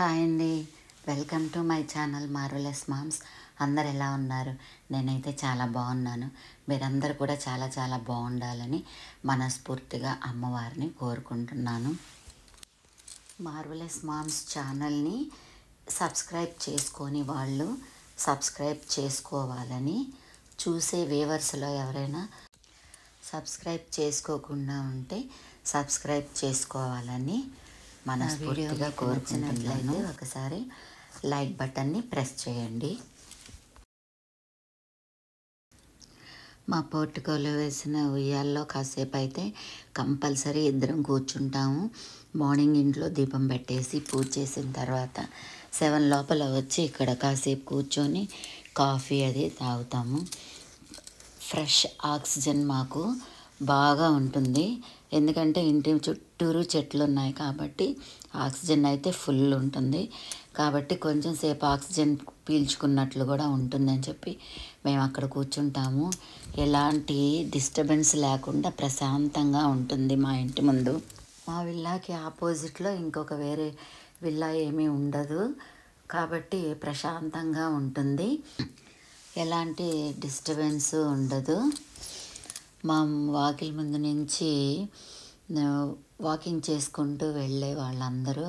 Hi అండి. Welcome to my channel marvellous moms. అందరు ఎలా ఉన్నారు? నేనైతే చాలా బాగున్నాను. మీరందరూ కూడా చాలా చాలా బాగుండాలని మనస్ఫూర్తిగా అమ్మవారిని కోరుకుంటున్నాను. మార్వలెస్ మామ్స్ ఛానల్ని సబ్స్క్రైబ్ చేసుకొని వాళ్ళు సబ్స్క్రైబ్ చేసుకోవాలని చూసే వేవర్స్లో ఎవరైనా సబ్స్క్రైబ్ చేసుకోకుండా ఉంటే సబ్స్క్రైబ్ చేసుకోవాలని మనస్ఫూర్తిగా కోరుకున్నట్లయితే ఒకసారి లైక్ బటన్ని ప్రెస్ చేయండి. మా పోర్టుకోలో వేసిన ఉయ్యాల్లో కాసేపు అయితే కంపల్సరీ ఇద్దరం కూర్చుంటాము. మార్నింగ్ ఇంట్లో దీపం పెట్టేసి పూజ చేసిన తర్వాత సెవెన్ లోపల వచ్చి ఇక్కడ కాసేపు కూర్చొని కాఫీ అది తాగుతాము. ఫ్రెష్ ఆక్సిజన్ మాకు బాగా ఉంటుంది. ఎందుకంటే ఇంటి చుట్టూరు చెట్లు ఉన్నాయి కాబట్టి ఆక్సిజన్ అయితే ఫుల్ ఉంటుంది. కాబట్టి కొంచెం సేపు ఆక్సిజన్ పీల్చుకున్నట్లు కూడా ఉంటుందని చెప్పి మేము అక్కడ కూర్చుంటాము. ఎలాంటి డిస్టర్బెన్స్ లేకుండా ప్రశాంతంగా ఉంటుంది మా ఇంటి ముందు. మా విల్లాకి ఆపోజిట్లో ఇంకొక వేరే విల్లా ఏమీ ఉండదు. కాబట్టి ప్రశాంతంగా ఉంటుంది. ఎలాంటి డిస్టర్బెన్స్ ఉండదు. మా వాకిలి ముందు నుంచి వాకింగ్ చేసుకుంటూ వెళ్ళే వాళ్ళందరూ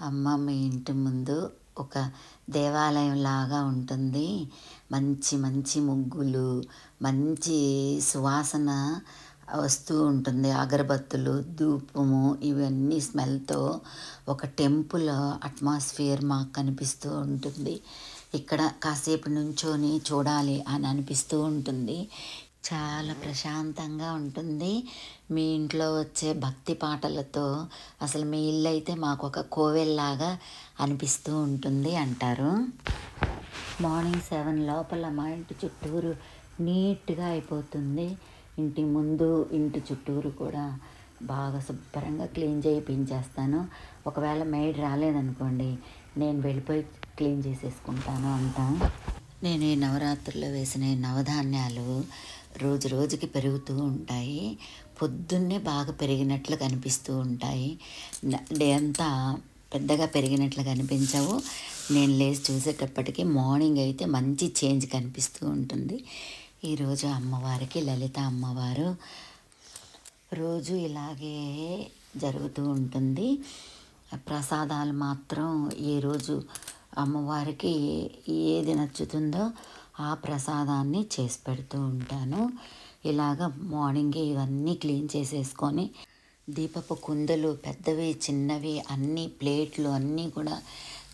అమ్మ మీ ఇంటి ముందు ఒక దేవాలయం లాగా ఉంటుంది. మంచి మంచి ముగ్గులు మంచి సువాసన వస్తూ ఉంటుంది. అగరబత్తులు ధూపము ఇవన్నీ స్మెల్తో ఒక టెంపుల్ అట్మాస్ఫియర్ మాకు కనిపిస్తూ ఉంటుంది. ఇక్కడ కాసేపు నుంచొని చూడాలి అని అనిపిస్తూ ఉంటుంది. చాలా ప్రశాంతంగా ఉంటుంది. మీ ఇంట్లో వచ్చే భక్తి పాటలతో అసలు మీ ఇల్లు అయితే మాకు ఒక కోవెల్లాగా అనిపిస్తూ ఉంటుంది అంటారు. మార్నింగ్ సెవెన్ లోపల మా ఇంటి చుట్టూరు నీట్గా అయిపోతుంది. ఇంటి ముందు ఇంటి చుట్టూరు కూడా బాగా శుభ్రంగా క్లీన్ చేయించేస్తాను ఒకవేళ మెయిడ్ రాలేదనుకోండి నేను వెళ్ళిపోయి క్లీన్ చేసేసుకుంటాను అంతా. నేను ఈ నవరాత్రుల్లో వేసిన నవధాన్యాలు రోజు రోజుకి పెరుగుతూ ఉంటాయి. పొద్దున్నే బాగా పెరిగినట్లు కనిపిస్తూ ఉంటాయి. డే అంతా పెద్దగా పెరిగినట్లు కనిపించవు. నేను లేచి చూసేటప్పటికి మార్నింగ్ అయితే మంచి చేంజ్ కనిపిస్తూ ఉంటుంది. ఈరోజు అమ్మవారికి లలిత అమ్మవారు రోజు ఇలాగే జరుగుతూ ఉంటుంది. ప్రసాదాలు మాత్రం ఈరోజు అమ్మవారికి ఏది నచ్చుతుందో ఆ ప్రసాదాన్ని చేసి పెడుతూ ఉంటాను. ఇలాగ మార్నింగే ఇవన్నీ క్లీన్ చేసేసుకొని దీపపు కుందలు పెద్దవి చిన్నవి అన్ని ప్లేట్లు అన్నీ కూడా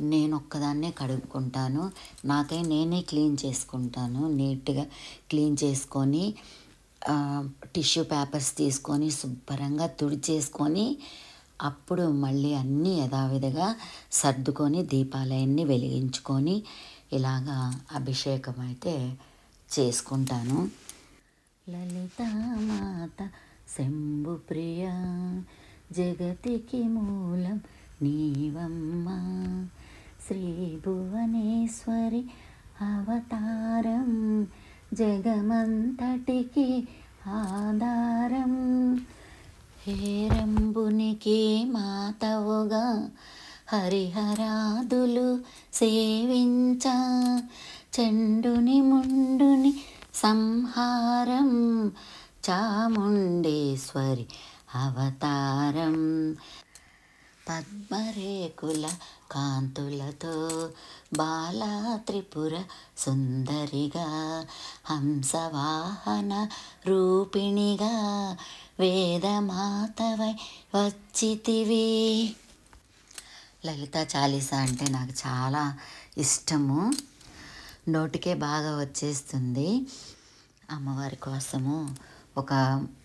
నేను ఒక్కదాన్నే కడుక్కుంటాను. నాకై నేనే క్లీన్ చేసుకుంటాను. నీట్గా క్లీన్ చేసుకొని టిష్యూ పేపర్స్ తీసుకొని శుభ్రంగా తుడిచేసుకొని అప్పుడు మళ్ళీ అన్నీ యథావిధిగా సర్దుకొని దీపాలన్నీ వెలిగించుకొని ఇలాగా అభిషేకం అయితే చేసుకుంటాను లలితామాత శంభు ప్రియ జగతికి మూలం నీవమ్మ శ్రీ భువనేశ్వరి అవతారం జగమంతటికి ఆధారం. హేరంబునికి మాతవుగా హరిహరాదులు సేవించ. చెండుని ముండుని సంహారం చాముండేశ్వరి అవతారం. పద్మరేకుల కాంతులతో బాలా త్రిపుర సుందరిగా హంసవాహన రూపిణిగా వేదమాతవై వచ్చితివి. లలిత చాలీసా అంటే నాకు చాలా ఇష్టము. నోటికే బాగా వచ్చేస్తుంది. అమ్మవారి కోసము ఒక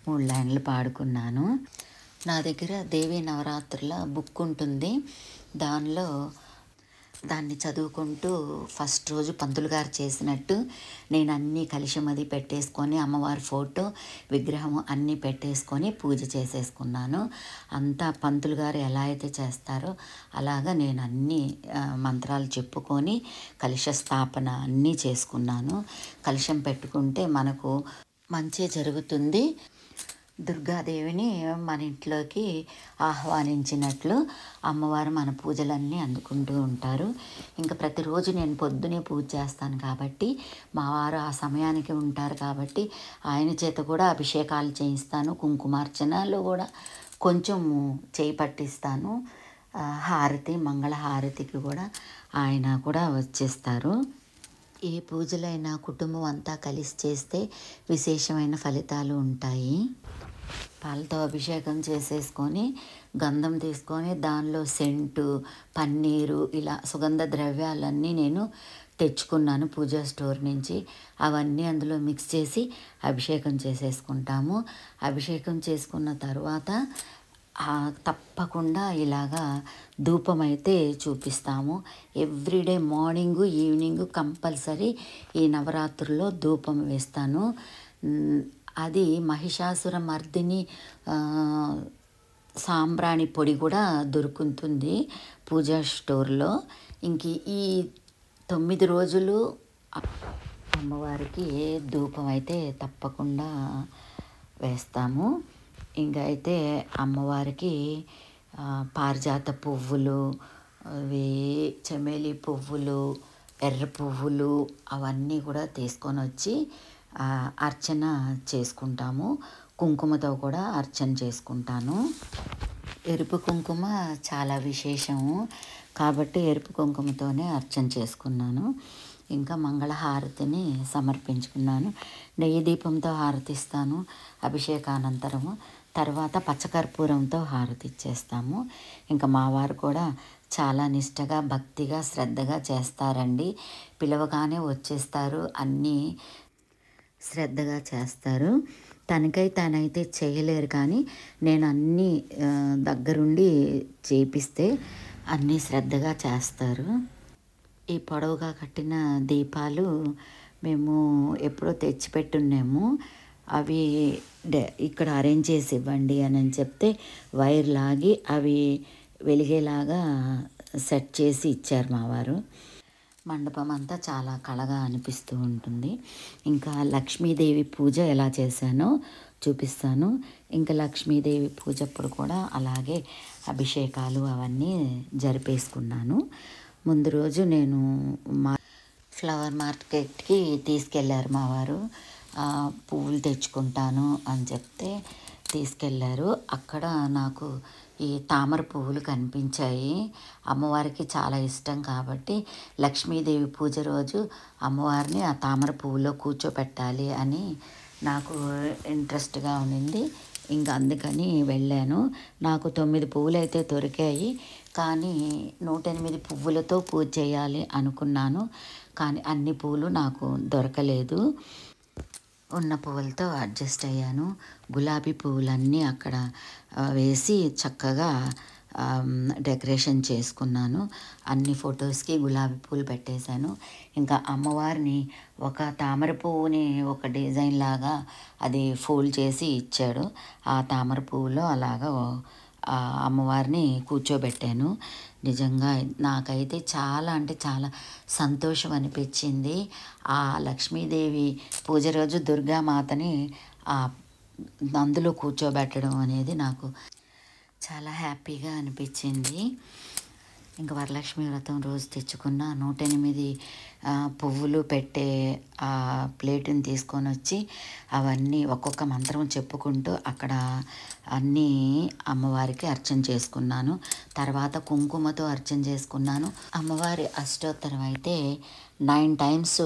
మూడు లైన్లు పాడుకున్నాను. నా దగ్గర దేవి నవరాత్రుల బుక్ ఉంటుంది. దానిలో దాన్ని చదువుకుంటూ ఫస్ట్ రోజు పంతులు గారు చేసినట్టు నేను అన్నీ కలిసి అది పెట్టేసుకొని అమ్మవారి ఫోటో విగ్రహము అన్నీ పెట్టేసుకొని పూజ చేసేసుకున్నాను. అంతా పంతులు గారు ఎలా అయితే చేస్తారో అలాగా నేను అన్ని మంత్రాలు చెప్పుకొని కలుష స్థాపన అన్నీ చేసుకున్నాను. కలుషం పెట్టుకుంటే మనకు మంచి జరుగుతుంది. దుర్గాదేవిని మన ఇంట్లోకి ఆహ్వానించినట్లు అమ్మవారు మన పూజలన్నీ అందుకుంటూ ఉంటారు. ఇంకా ప్రతిరోజు నేను పొద్దునే పూజ చేస్తాను కాబట్టి మా వారు ఆ సమయానికి ఉంటారు కాబట్టి ఆయన చేత కూడా అభిషేకాలు చేయిస్తాను కుంకుమార్చనలో కూడా కొంచెం చేయి పట్టిస్తాను. హారతి మంగళ హారతికి కూడా ఆయన కూడా వచ్చేస్తారు. ఏ పూజలైనా కుటుంబం అంతా కలిసి చేస్తే విశేషమైన ఫలితాలు ఉంటాయి. పాలతో అభిషేకం చేసేసుకొని గంధం తీసుకొని దానిలో సెంటు పన్నీరు ఇలా సుగంధ ద్రవ్యాలన్నీ నేను తెచ్చుకున్నాను పూజా స్టోర్ నుంచి. అవన్నీ అందులో మిక్స్ చేసి అభిషేకం చేసేసుకుంటాము. అభిషేకం చేసుకున్న తర్వాత తప్పకుండా ఇలాగా ధూపం అయితే చూపిస్తాము. ఎవ్రీడే మార్నింగు ఈవినింగ్ కంపల్సరీ ఈ నవరాత్రుల్లో ధూపం వేస్తాను. అది మహిషాసుర మర్దిని సాంబ్రాణి పొడి కూడా దొరుకుతుంది పూజా స్టోర్లో. ఇంక ఈ తొమ్మిది రోజులు అమ్మవారికి ధూపం అయితే తప్పకుండా వేస్తాము. ఇంకా అయితే అమ్మవారికి పారిజాత పువ్వులు అవి చమేలి పువ్వులు ఎర్ర పువ్వులు అవన్నీ కూడా తీసుకొని వచ్చి అర్చన చేసుకుంటాము. కుంకుమతో కూడా అర్చన చేసుకుంటాను. ఎరుపు కుంకుమ చాలా విశేషము. కాబట్టి ఎరుపు కుంకుమతోనే అర్చన చేసుకున్నాను. ఇంకా మంగళ హారతిని సమర్పించుకున్నాను. నెయ్యి దీపంతో హారతిస్తాను అభిషేకానంతరము. తర్వాత పచ్చకర్పూరంతో హారతి ఇచ్చేస్తాము ఇంకా మా వారు కూడా చాలా నిష్టగా భక్తిగా శ్రద్ధగా చేస్తారండి. పిలవగానే వచ్చేస్తారు. అన్నీ శ్రద్ధగా చేస్తారు. తనకై తనైతే చేయలేరు కానీ నేను అన్నీ దగ్గరుండి చేపిస్తే అన్నీ శ్రద్ధగా చేస్తారు. ఈ పొడవుగా కట్టిన దీపాలు మేము ఎప్పుడో తెచ్చిపెట్టున్నాము. అవి డ- ఇక్కడ అరేంజ్ చేసి ఇవ్వండి అని అని చెప్తే వైర్ లాగి అవి వెలిగేలాగా సెట్ చేసి ఇచ్చారు మా వారు. మండపం అంతా చాలా కళగా అనిపిస్తూ ఉంటుంది. ఇంకా లక్ష్మీదేవి పూజ ఎలా చేశానో చూపిస్తాను. ఇంకా లక్ష్మీదేవి పూజ అప్పుడు కూడా అలాగే అభిషేకాలు అవన్నీ జరిపేసుకున్నాను. ముందు రోజు నేను మా ఫ్లవర్ మార్కెట్కి తీసుకెళ్ళారు మా వారు. పువ్వులు తెచ్చుకుంటాను అని చెప్తే తీసుకెళ్ళారు అక్కడ నాకు ఈ తామర పువ్వులు కనిపించాయి. అమ్మవారికి చాలా ఇష్టం కాబట్టి లక్ష్మీదేవి పూజ రోజు అమ్మవారిని ఆ తామర పువ్వులో కూర్చోపెట్టాలి అని నాకు ఇంట్రెస్ట్గా ఉండింది ఇంకా అందుకని వెళ్ళాను. నాకు తొమ్మిది పువ్వులు అయితే దొరికాయి. కానీ నూట ఎనిమిది పువ్వులతో పూజ చేయాలి అనుకున్నాను. కానీ అన్ని పువ్వులు నాకు దొరకలేదు. ఉన్న పువ్వులతో అడ్జస్ట్ అయ్యాను. గులాబీ పువ్వులన్నీ అక్కడ వేసి చక్కగా డెకరేషన్ చేసుకున్నాను. అన్ని ఫొటోస్కి గులాబీ పూలు పెట్టేశాను. ఇంకా అమ్మవారిని ఒక తామర పువ్వుని ఒక డిజైన్ లాగా అది ఫోల్డ్ చేసి ఇచ్చాడు. ఆ తామర పువ్వులో అలాగా అమ్మవారిని కూర్చోబెట్టాను. నిజంగా నాకైతే చాలా అంటే చాలా సంతోషం అనిపించింది. ఆ లక్ష్మీదేవి పూజ రోజు దుర్గామాతని ఆ అందులో కూర్చోబెట్టడం అనేది నాకు చాలా హ్యాపీగా అనిపించింది. ఇంకా వరలక్ష్మి వ్రతం రోజు తెచ్చుకున్న నూట ఎనిమిది పువ్వులు పెట్టే ఆ ప్లేటుని తీసుకొని వచ్చి అవన్నీ ఒక్కొక్క మంత్రం చెప్పుకుంటూ అక్కడ అన్నీ అమ్మవారికి అర్చన చేసుకున్నాను. తర్వాత కుంకుమతో అర్చన చేసుకున్నాను. అమ్మవారి అష్టోత్తరం అయితే నైన్ టైమ్స్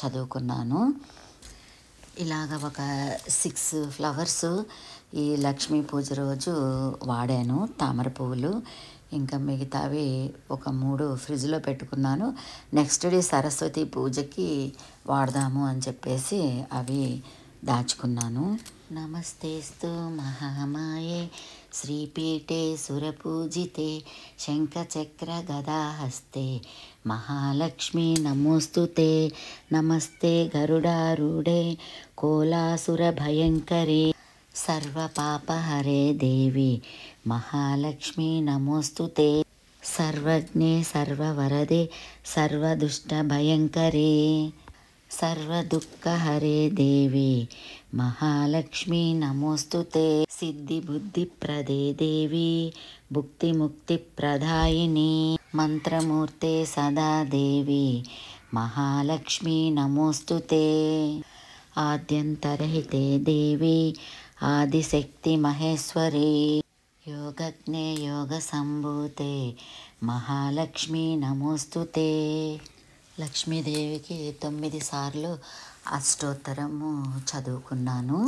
చదువుకున్నాను. ఇలాగ ఒక సిక్స్ ఫ్లవర్స్ ఈ లక్ష్మీ పూజ రోజు వాడాను. తామర పువ్వులు ఇంకా మిగతావి ఒక మూడు ఫ్రిడ్జ్లో పెట్టుకున్నాను. నెక్స్ట్ డే సరస్వతి పూజకి వాడదాము అని చెప్పేసి అవి దాచుకున్నాను. నమస్తేస్తు మహామాయే శ్రీపీఠే సురపూజితే శంఖచక్ర గదాహస్తే మహాలక్ష్మి నమోస్తుతే నమస్తే గరుడారుడే కోలాసుర భయంకరే సర్వపాపహరే దేవి महालक्ष्मी नमोऽस्तु ते। सर्वज्ञे सर्ववरदे सर्वदुष्टभयङ्करे। सर्वदुःखहरे देवि महालक्ष्मी नमोऽस्तु ते। सिद्धिबुद्धिप्रदे देवि भुक्तिमुक्तिप्रदायिनी मन्त्रमूर्ते सदा देवि महालक्ष्मी नमोऽस्तु ते। आद्यन्तरहिते देवि आदिशक्तिमहेश्वरी। దేవి యోగజ్ఞే యోగ సంభూతే మహాలక్ష్మి నమోస్తుతే లక్ష్మీదేవికి తొమ్మిది సార్లు అష్టోత్తరము చదువుకున్నాను.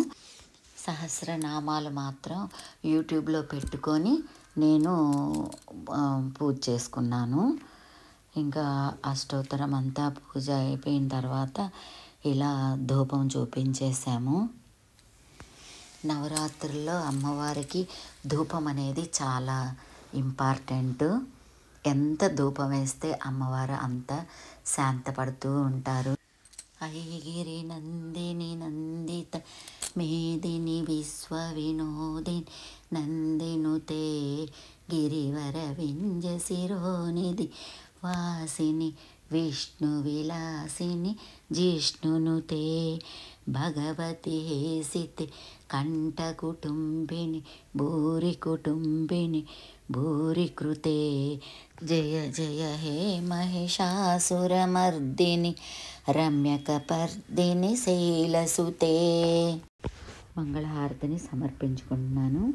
సహస్రనామాలు మాత్రం యూట్యూబ్లో పెట్టుకొని నేను పూజ చేసుకున్నాను. ఇంకా అష్టోత్తరం అంతా పూజ అయిపోయిన తర్వాత ఇలా ధూపం చూపించేసాము నవరాత్రుల్లో అమ్మవారికి ధూపం అనేది చాలా ఇంపార్టెంట్. ఎంత ధూపం వేస్తే అమ్మవారు అంత శాంతపడుతూ ఉంటారు. ఐగిరి నందిని నందిత మేదిని విశ్వ వినోదిని నందినుతే గిరివర వింజ శిరోనిధి వాసిని విష్ణు విలాసిని జిష్ణునుతే భగవతి హేసితే కంఠ కుటుంబిని భూరి కుటుంబిని భూరి కృతే. జయ జయ హే మహిషాసురమర్దిని రమ్యకపర్దిని శైలసుతే. మంగళహారతిని సమర్పించుకుంటున్నాను.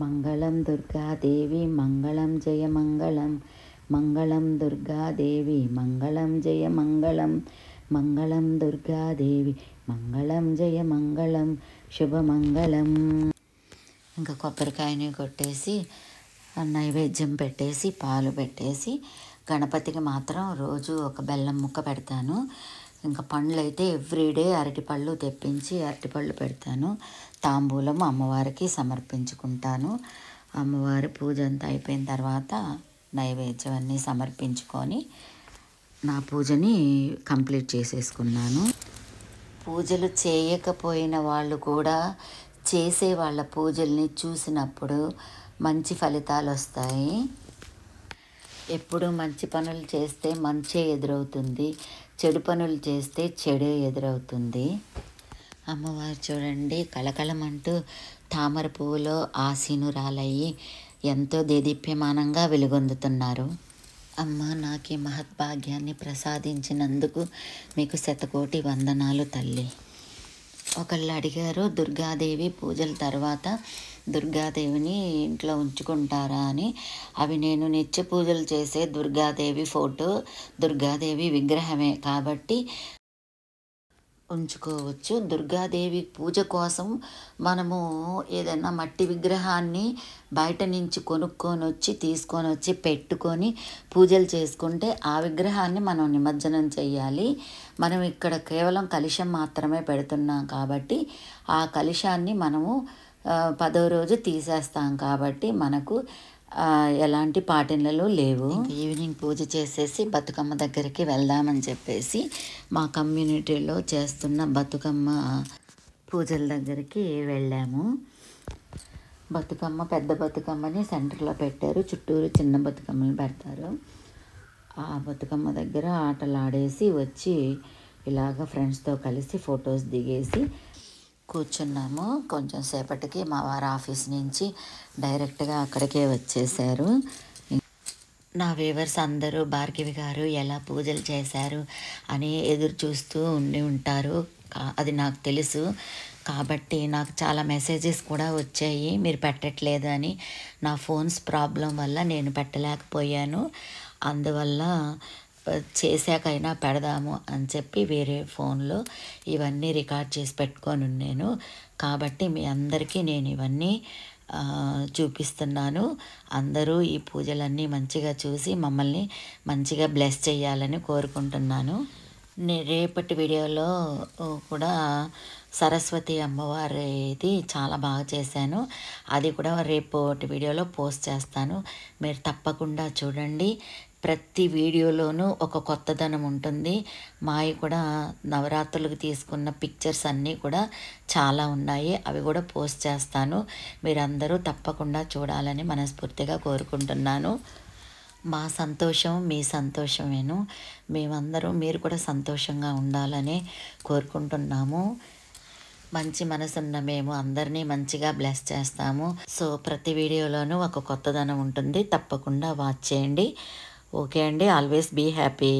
మంగళం దుర్గాదేవి మంగళం జయ మంగళం. మంగళం దుర్గాదేవి మంగళం జయ మంగళం. మంగళం దుర్గాదేవి మంగళం జయ మంగళం. శుభమంగళం. ఇంకా కొబ్బరికాయని కొట్టేసి నైవేద్యం పెట్టేసి పాలు పెట్టేసి గణపతికి మాత్రం రోజు ఒక బెల్లం ముక్క పెడతాను. ఇంకా పండ్లు అయితే ఎవ్రీడే అరటిపళ్ళు తెప్పించి అరటిపళ్ళు పెడతాను. తాంబూలం అమ్మవారికి సమర్పించుకుంటాను. అమ్మవారి పూజ అంతా అయిపోయిన తర్వాత నైవేద్యం అన్నీ సమర్పించుకొని నా పూజని కంప్లీట్ చేసేసుకున్నాను. పూజలు చేయకపోయిన వాళ్ళు కూడా చేసే వాళ్ళ పూజల్ని చూసినప్పుడు మంచి ఫలితాలు వస్తాయి ఎప్పుడు మంచి పనులు చేస్తే మంచే ఎదురవుతుంది. చెడు పనులు చేస్తే చెడే ఎదురవుతుంది. అమ్మవారు చూడండి కలకలమంటూ తామర పువ్వులో ఆసీనురాలయ్యి ఎంతో దేదీప్యమానంగా వెలుగొందుతున్నారు. అమ్మ నాకు ఈ మహద్భాగ్యాన్ని ప్రసాదించినందుకు మీకు శతకోటి వందనాలు తల్లి. ఒకళ్ళు అడిగారు దుర్గాదేవి పూజల తర్వాత దుర్గాదేవిని ఇంట్లో ఉంచుకుంటారా అని. అవి నేను నిత్య పూజలు చేసే దుర్గాదేవి ఫోటో దుర్గాదేవి విగ్రహమే. కాబట్టి ఉంచుకోవచ్చు దుర్గాదేవి పూజ కోసం మనము ఏదైనా మట్టి విగ్రహాన్ని బయట నుంచి కొనుక్కొని వచ్చి తీసుకొని వచ్చి పెట్టుకొని పూజలు చేసుకుంటే ఆ విగ్రహాన్ని మనం నిమజ్జనం చేయాలి మనం ఇక్కడ కేవలం కలుషం మాత్రమే పెడుతున్నాం కాబట్టి ఆ కలుషాన్ని మనము పదో రోజు తీసేస్తాం కాబట్టి మనకు ఎలాంటి పాటినలు లేవు. ఈవినింగ్ పూజ చేసేసి బతుకమ్మ దగ్గరికి వెళ్దామని చెప్పేసి మా కమ్యూనిటీలో చేస్తున్న బతుకమ్మ పూజల దగ్గరికి వెళ్ళాము. బతుకమ్మ పెద్ద బతుకమ్మని సెంటర్లో పెట్టారు. చుట్టూరు చిన్న బతుకమ్మలు పెడతారు. ఆ బతుకమ్మ దగ్గర ఆటలు ఆడేసి వచ్చి ఇలాగ ఫ్రెండ్స్తో కలిసి ఫొటోస్ దిగేసి కూర్చున్నాము. కొంచెం సేపటికి మా వారి ఆఫీస్ నుంచి డైరెక్ట్గా అక్కడికే వచ్చేసారు. నా వేవర్స్ అందరూ భార్గవి గారు ఎలా పూజలు చేశారు అని ఎదురు చూస్తూ ఉండి ఉంటారు. అది నాకు తెలుసు. కాబట్టి నాకు చాలా మెసేజెస్ కూడా వచ్చాయి. మీరు పెట్టట్లేదు అని నా ఫోన్స్ ప్రాబ్లం వల్ల నేను పెట్టలేకపోయాను. అందువల్ల చేశాకైనా పెడదాము అని చెప్పి వేరే ఫోన్లో ఇవన్నీ రికార్డ్ చేసి పెట్టుకొని ఉన్నాను. కాబట్టి మీ అందరికీ నేను ఇవన్నీ చూపిస్తున్నాను. అందరూ ఈ పూజలన్నీ మంచిగా చూసి మమ్మల్ని మంచిగా బ్లెస్ చేయాలని కోరుకుంటున్నాను. నే- రేపటి వీడియోలో కూడా సరస్వతి అమ్మవారిది చాలా బాగా చేశాను. అది కూడా రేపటి వీడియోలో పోస్ట్ చేస్తాను. మీరు తప్పకుండా చూడండి. ప్రతి వీడియోలోనూ ఒక కొత్తదనం ఉంటుంది. మావి కూడా నవరాత్రులకు తీసుకున్న పిక్చర్స్ అన్నీ కూడా చాలా ఉన్నాయి. అవి కూడా పోస్ట్ చేస్తాను. మీరందరూ తప్పకుండా చూడాలని మనస్ఫూర్తిగా కోరుకుంటున్నాను. మా సంతోషం మీ సంతోషమేను. మేమందరూ మీరు కూడా సంతోషంగా ఉండాలని కోరుకుంటున్నాము. మంచి మనసున్న మేము అందరినీ మంచిగా బ్లెస్ చేస్తాము. సో ప్రతి వీడియోలోనూ ఒక కొత్తదనం ఉంటుంది. తప్పకుండా వాచ్ చేయండి. ఓకే అండి ఆల్వేస్ బీ హ్యాపీ